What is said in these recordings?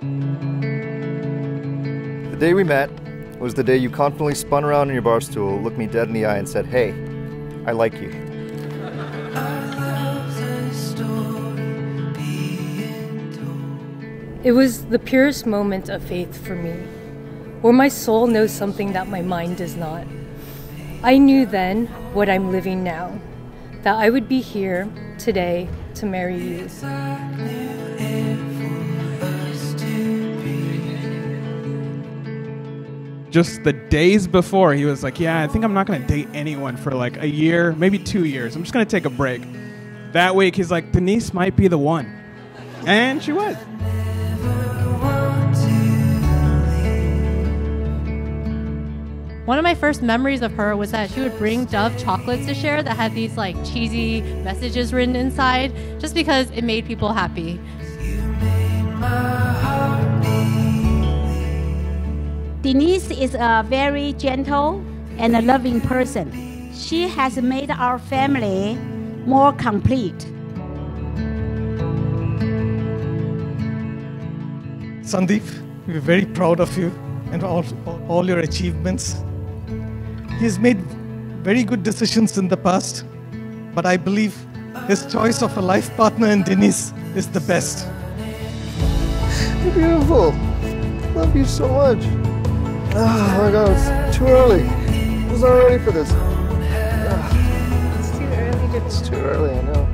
The day we met was the day you confidently spun around in your bar stool, looked me dead in the eye, and said, Hey, I like you. It was the purest moment of faith for me, where my soul knows something that my mind does not. I knew then what I'm living now, that I would be here today to marry you. Just the days before, he was like, Yeah, I think I'm not going to date anyone for like a year, maybe two years. I'm just going to take a break. That week, he's like, Denise might be the one. And she was. One of my first memories of her was that she would bring Dove chocolates to share that had these like cheesy messages written inside just because it made people happy. Denise is a very gentle and a loving person. She has made our family more complete. Sandeep, we're very proud of you and all, all your achievements. He's made very good decisions in the past, but I believe his choice of a life partner in Denise is the best. You're beautiful. Love you so much. Oh my god, it's too early. I was not ready for this. It's too early. It's too early, I know.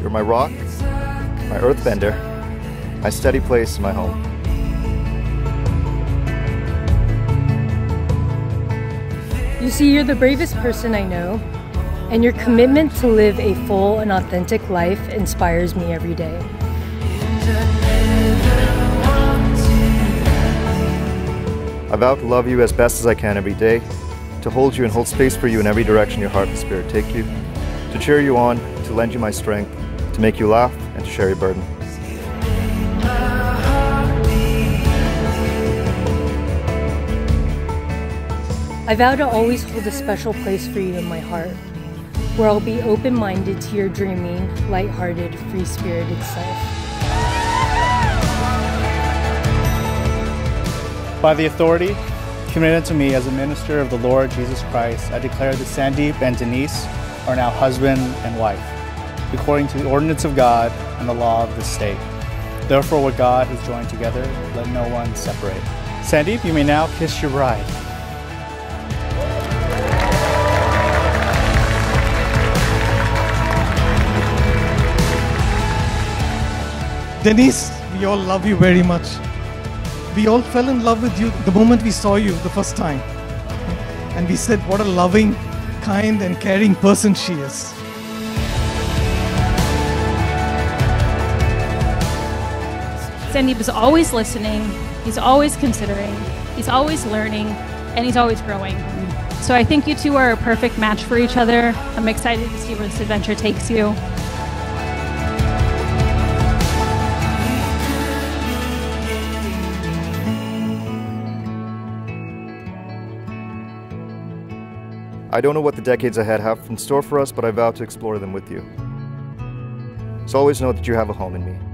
You're my rock, my earthbender, my steady place, my home. You see, you're the bravest person I know, and your commitment to live a full and authentic life inspires me every day. I vow to love you as best as I can every day, to hold you and hold space for you in every direction your heart and spirit take you, to cheer you on, to lend you my strength, to make you laugh, and to share your burden. I vow to always hold a special place for you in my heart, where I'll be open minded to your dreaming, light-hearted, free spirited self. By the authority committed to me as a minister of the Lord Jesus Christ, I declare that Sandeep and Denise are now husband and wife, according to the ordinance of God and the law of the state. Therefore, what God has joined together, let no one separate. Sandeep, you may now kiss your bride. Denise, we all love you very much. We all fell in love with you the moment we saw you the first time. And we said, what a loving, kind, and caring person she is. Sandeep is always listening, he's always considering, he's always learning, and he's always growing. So I think you two are a perfect match for each other. I'm excited to see where this adventure takes you. I don't know what the decades ahead have in store for us, but I vow to explore them with you. So always know that you have a home in me.